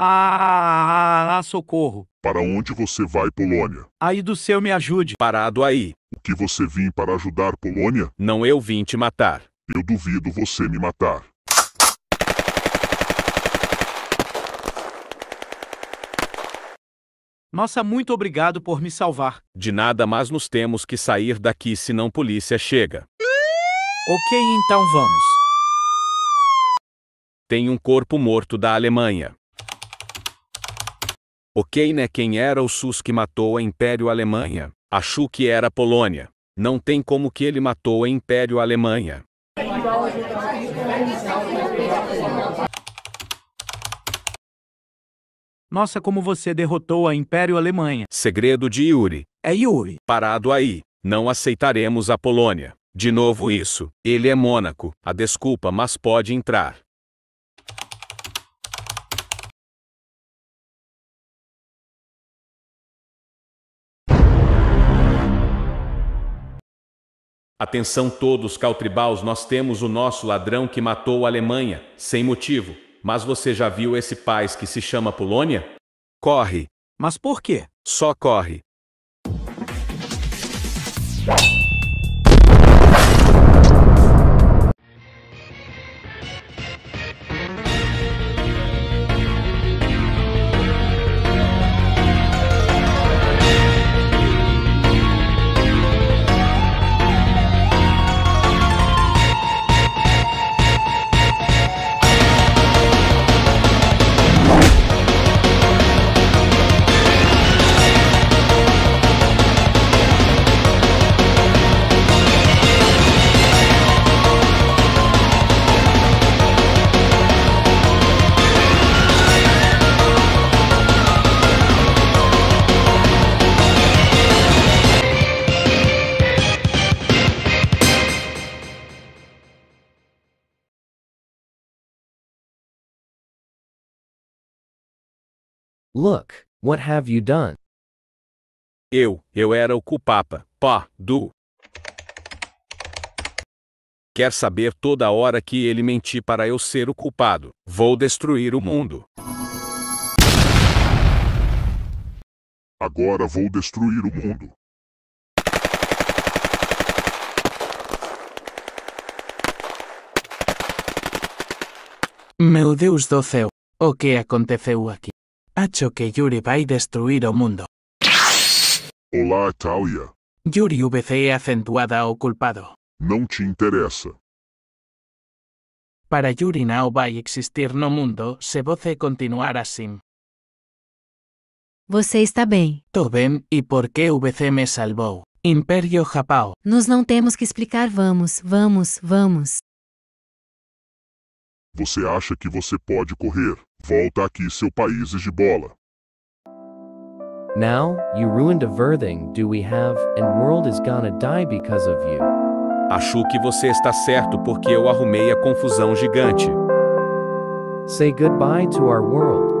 Ah, ah, socorro. Para onde você vai, Polônia? Aí do céu me ajude. Parado aí. O que você vim para ajudar, Polônia? Não eu vim te matar. Eu duvido você me matar. Nossa, muito obrigado por me salvar. De nada, mas nos temos que sair daqui senão polícia chega. Ok, então vamos. Tem um corpo morto da Alemanha. Ok, né? Quem era o SUS que matou a Império Alemanha? Achou que era Polônia. Não tem como que ele matou a Império Alemanha. Nossa, como você derrotou a Império Alemanha. Segredo de Yuri. É Yuri. Parado aí. Não aceitaremos a Polônia. De novo isso. Ele é Mônaco. A desculpa, mas pode entrar. Atenção todos caltribaus, nós temos o nosso ladrão que matou a Alemanha, sem motivo. Mas você já viu esse país que se chama Polônia? Corre. Mas por quê? Só corre. Look, what have you done? Eu, eu era o culpapa, pá, do. Quer saber toda hora que ele menti para eu ser o culpado. Vou destruir o mundo. Agora vou destruir o mundo. Meu Deus do céu. O que aconteceu aqui? Acho que Yuri vai destruir o mundo. Olá, Talia. Yuri VC é acentuada ao culpado. Não te interessa. Para Yuri não vai existir no mundo se você continuar assim. Você está bem. Tô bem, e por que VC me salvou? Império Japão. Nos não temos que explicar. Vamos, vamos, vamos. Você acha que você pode correr? Volta aqui, seu país de bola. Now, you ruined everything do we have, and world is gonna die because of you. Acho que você está certo porque eu arrumei a confusão gigante. Say goodbye to our world.